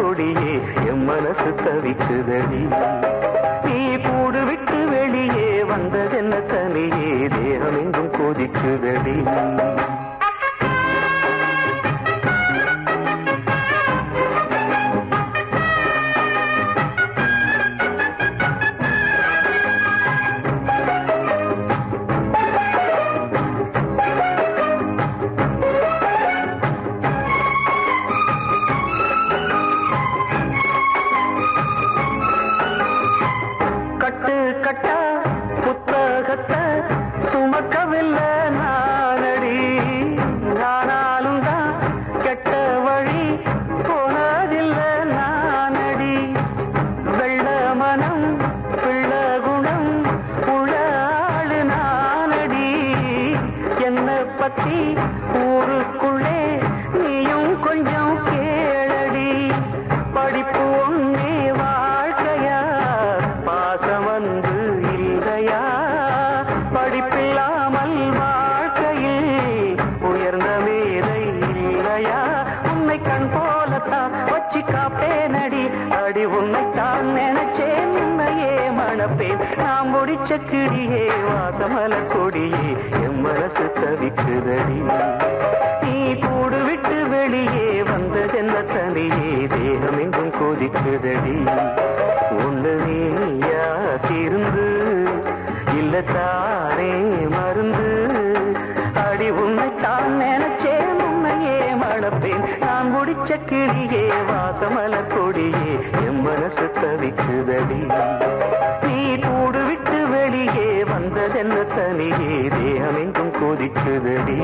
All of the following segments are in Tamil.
கொடியே என் மனசு தவிக்குதடி. நீ கூடு விட்டு வெளியே வந்ததென்ன தனியே தேகம் எங்கும் கொதிக்குதடி. உன்னைத்தான் நினைச்சேன் உன்னையே மணப்பேன். நாம் முடிச்ச கிளியே வாசமல கொடியே என் மனசு தவிக்குதடி. நீ கூடு விட்டு வெளியே வந்த வந்ததென்ன தனியே தேகம் எங்கும் கொதிக்குதடி. ஒண்ணு நீயா திருந்து இல்ல தானே மருந்து. அடி உன்னை தான் நினைச்சேன் உன்னையே மணப்பேன். நான் முடிச்ச கிளியே வாசமல கொடியே மனசு தவிக்குதடி நீ கூடு விட்டு வெளியே வந்ததென்ன தனியே தேகமெங்கும் கொதிக்குதடி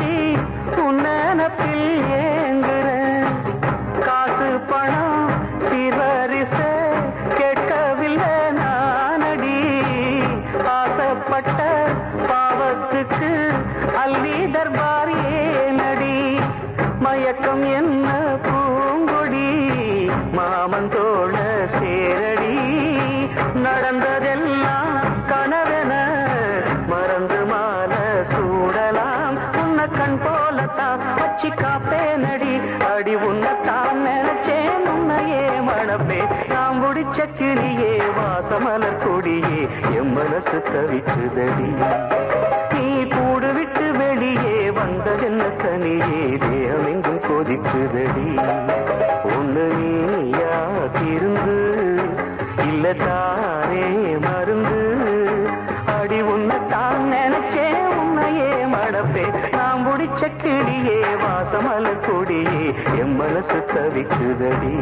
தள்ளி வச்சு ஏங்கு. வாசமலர் கொடியே எம் மனசு தவிக்குதடி நீ கூடு விட்டு வெளியே வந்த ஜென்ன தனியே தேகம் எங்கும் கொதிக்குதடி ஒண்ணு நீயா திருந்து இல்ல தானே மருந்து. அடி உன்னை தான் நான் முடிச்ச கிளியே வாசமல கொடியே என் மனசு தவிக்குதடி.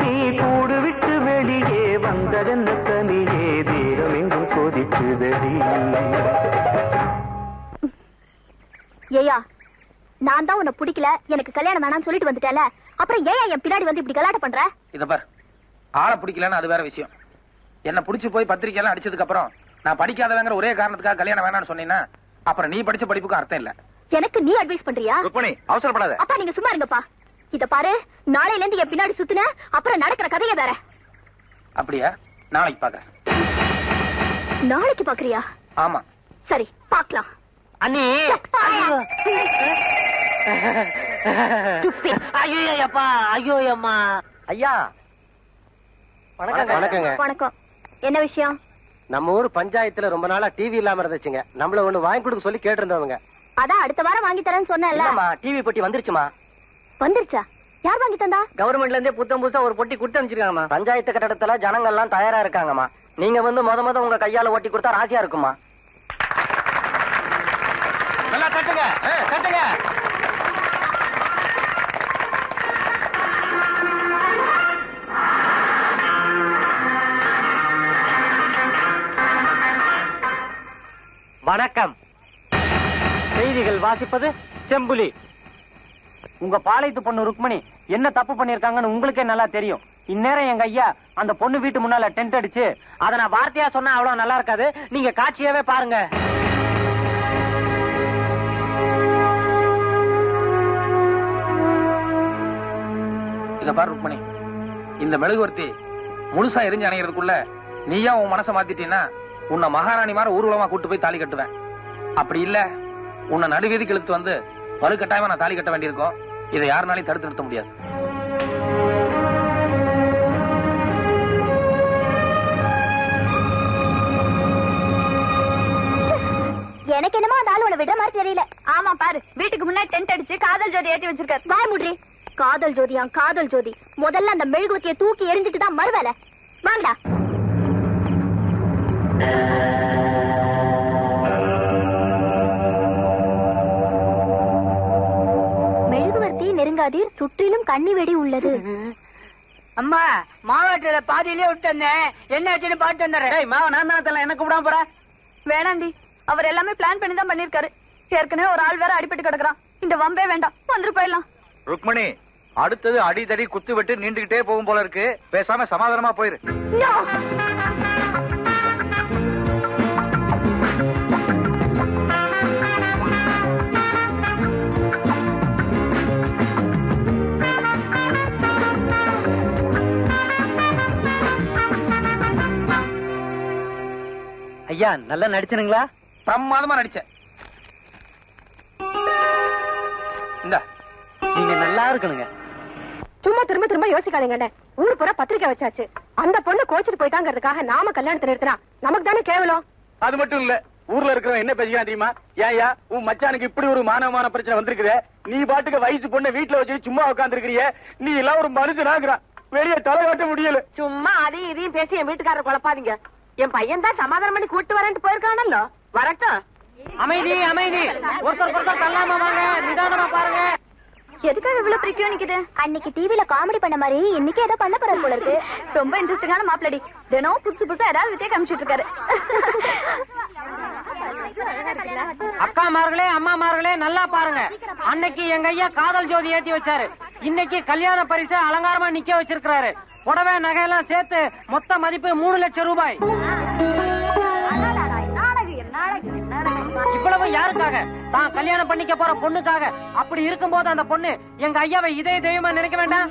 நீ கூடு விட்டு வெளியே வந்ததென்ன தனியே தேகம் எங்கும் கொதிக்குதடி. ஏயா நான் தான் உன்னை பிடிக்கல எனக்கு கல்யாணம் வேணாம்னு சொல்லிட்டு வந்துட்டேல அப்புறம் ஏன் என் பின்னாடி வந்து இப்படி கலாட்டம் பண்ற? இத பார் ஆளை பிடிக்கலன்னு அது வேற விஷயம். என்ன பிடிச்சு போய் பத்திரிக்கை எல்லாம் அடிச்சதுக்கு அப்புறம் நான் படிக்காதவங்கிற ஒரே காரணத்துக்காக கல்யாணம் வேணாம்னு சொன்னீங்கன்னா அப்புறம் நீ படிச்ச படிப்புக்கும் அர்த்தம் இல்ல. எனக்கு நீ அட்வைஸ் பண்றியா? ருக்மணி அவசரப்படாத. அப்பா நீங்க சும்மா இருங்கப்பா. இத பாரு நாளையில இருந்து என் பின்னாடி சுத்துன அப்புறம் நடக்கிற கதைய வேற. அப்படியா? நாளைக்கு பாக்குறேன். நாளைக்கு பாக்குறியா? ஆமா. சரி பாக்கலாம். அண்ணி. ஐயோ அப்பா ஐயோ அம்மா ஐயா வணக்கங்க. வணக்கங்க. வணக்கம். என்ன விஷயம்? நம்ம ஊர் பஞ்சாயத்துல ரொம்ப நாளா டிவி இல்லாம இருந்துச்சுங்க. நம்மள ஒண்ணு வாங்கி கொடுக்க சொல்லி கேட்டிருந்தவங்க. அதான் அடுத்த வாரம் வாங்கி தரேன்னு சொன்னேன்ல. இல்லம்மா டிவி பொட்டி வந்துருச்சுமா? வந்துருச்சா? யார் வாங்கி தந்தா? கவர்மெண்ட்ல இருந்தே புத்தம் புதுசா ஒரு பொட்டி கொடுத்து அனுப்பிச்சிருக்காங்கம்மா. பஞ்சாயத்து கட்டடத்துல ஜனங்க எல்லாம் தயாரா இருக்காங்கம்மா. நீங்க வந்து முத முத உங்க கையால ஒட்டி கொடுத்தா ராசியா இருக்குமா நல்லா கட்டுங்க கட்டுங்க வணக்கம். செய்திகள் வாசிப்பது செம்புலி. உங்க பாளையத்து பொண்ணு ருக்மணி என்ன தப்பு பண்ணிருக்காங்கன்னு உங்களுக்கே நல்லா தெரியும். இந்நேரம் எங்க ஐயா அந்த பொண்ணு வீட்டு முன்னால டென்ட் அடிச்சு அதை நான் வார்த்தையா சொன்னா அவ்வளவு நல்லா இருக்காது. நீங்க காட்சியாவே பாருங்க. இத பாரு ருக்மணி. இந்த மெழுகுவர்த்தி முழுசா எரிஞ்சு அணைகிறதுக்குள்ள நீயா உன் மனசை மாத்திட்டீன்னா உன்னை மகாராணி மாதிரி ஊர்வலமா கூட்டு போய் தாலி கட்டுவேன். அப்படி இல்லை. உன்னை நடுவீதிக்கு இழுத்து வந்து வலுக்கட்டாயமா நான் தாலி கட்ட வேண்டியிருக்கோம். இதை யாருனாலையும் தடுத்து நிறுத்த முடியாது. எனக்கு என்னமோ அந்த ஆளு உன்னை விடுற மாதிரி தெரியல. ஆமா பாரு. வீட்டுக்கு முன்னாடி டென்ட் அடிச்சு காதல் ஜோதி ஏத்தி வச்சிருக்காரு. வாய் முட்ரி காதல் ஜோதியா காதல் ஜோதி. முதல்ல அந்த மெழுகுவத்திய தூக்கி எரிஞ்சிட்டு தான் மறுவேலை. வாங்கடா. நெருங்காதீர் சுற்றிலும் கண்ணி வெடி உள்ளது. அம்மா மாவட்டத்துல பாதியிலே விட்டு வந்தேன். என்ன ஆச்சுன்னு பாட்டு வந்துடுறேன். மாவ நான் தானே தரல என்ன கூப்பிடாம போற? வேணாண்டி அவர் எல்லாமே பிளான் பண்ணி தான் பண்ணிருக்காரு ஏற்கனவே ஒரு ஆள் வேற அடிபட்டு கிடக்குறான். இந்த வம்பே வேண்டாம் வந்துட்டு போயிடலாம். ருக்மணி அடுத்தது அடிதடி குத்து வெட்டு நீண்டுகிட்டே போகும் போல இருக்கு. பேசாம சமாதானமா போயிரு. ஐயா நல்லா நடிச்சனுங்களா பிரமாதமா நடிச்சேன். இந்த. நீங்க நல்லா இருக்கணுங்க. சும்மா திரும்ப திரும்ப யோசிக்காதீங்கண்ணே ஊர் பூரா பத்திரிக்கை வச்சாச்சு. அந்த பொண்ணு கோச்சிட்டு போயிட்டாங்கிறதுக்காக நாம கல்யாணத்தை நிறுத்தினா நமக்கு தானே கேவலம்? அது மட்டும் இல்ல ஊர்ல இருக்கிறவன் என்ன பேசிக்கலாம் தெரியுமா? ஏயா உன் மச்சானுக்கு இப்படி ஒரு மானவமான பிரச்சனை வந்திருக்குதே. நீ பாட்டுக்கு வயசு பொண்ணை வீட்டுல வச்சு சும்மா உட்காந்துருக்கிறிய நீ எல்லாம் ஒரு மனுஷனாக்குறான். வெளியே தலை காட்ட முடியல. சும்மா அதையும் இதையும் பேசி என் வீட்டுக்காரர் குழப்பாதீங்க. என் பையன் தான் சமாதானம் பண்ணி கூட்டு வரேன்ட்டு போயிருக்கானല്ലോ வரட்டும். அமைதி அமைதி. ஒருத்தர் ஒருத்தர் தள்ளாம வாங்க. நிதானமா பாருங்க. எதுக்காக இவ்வளவு பிரிக்கியம் நிக்குது? அன்னைக்கு டிவில காமெடி பண்ண மாதிரி இன்னைக்கு ஏதோ பண்ண போறாரு போல இருக்கு. ரொம்ப இன்ட்ரெஸ்டிங்கான மாப்பிளடி தினம் புதுசு புதுசா ஏதாவது வித்தியா காமிச்சிட்டு இருக்காரு. அக்காமார்களே அம்மாமார்களே நல்லா பாருங்க. அன்னைக்கு எங்க ஐயா காதல் ஜோதி ஏத்தி வச்சாரு. இன்னைக்கு கல்யாண பரிசு அலங்காரமா நிக்க வச்சிருக்கிறாரு. புடவை நகையெல்லாம் சேர்த்து மொத்த மதிப்பு மூணு லட்சம் ரூபாய். இவ்வளவு யாருக்காக? தான் கல்யாணம் பண்ணிக்க போற பொண்ணுக்காக. அப்படி இருக்கும்போது அந்த பொண்ணு எங்க ஐயாவை இதே தெய்வமா நினைக்க வேண்டாம்?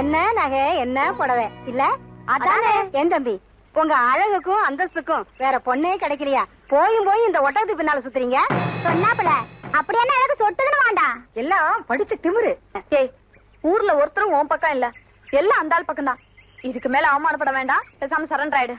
என்ன நகை என்ன புடவை? இல்ல அதானே என் தம்பி? உங்க அழகுக்கும் அந்தஸ்துக்கும் வேற பொண்ணே கிடைக்கலையா? போயும் போய் இந்த ஒட்டகத்து பின்னால சுத்துறீங்க? சொன்னாப்புல. அப்படி என்ன எனக்கு சொட்டுதுன்னு வேண்டாம் எல்லாம் படிச்ச திமிரு. ஏய் ஊர்ல ஒருத்தரும் உன் பக்கம் இல்ல. எல்லாம் அந்த ஆள் பக்கம் தான் இதுக்கு மேல அவமானப்பட வேண்டாம். பேசாம சரண்டர் ஆயிடு.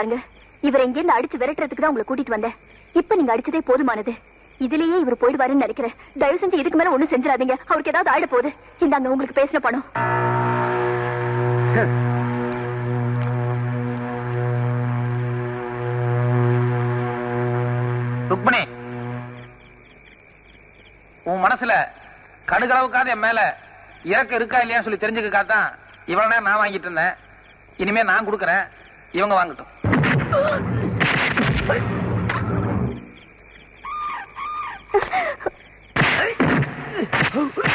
பாருங்க. இவர் எங்கேருந்து அடிச்சு விரட்டுறதுக்கு தான் உங்களை கூட்டிட்டு வந்தேன். இப்ப நீங்க அடிச்சதே போதுமானது. இதுலயே இவர் போயிடுவாருன்னு நினைக்கிறேன். தயவு செஞ்சு இதுக்கு மேல ஒண்ணும் செஞ்சிடாதீங்க. அவருக்கு ஏதாவது ஆயிட போகுது. இந்தாங்க உங்களுக்கு பேசின பணம். ருக்மணி உன் மனசுல கடுகளவுக்காத என் மேல இறக்க இருக்கா இல்லையான்னு சொல்லி தெரிஞ்சுக்கத்தான் இவ்வளவு நேரம் நான் வாங்கிட்டு இருந்தேன். இனிமே நான் கொடுக்கறேன். இவங்க வாங்கட்டும். Oh!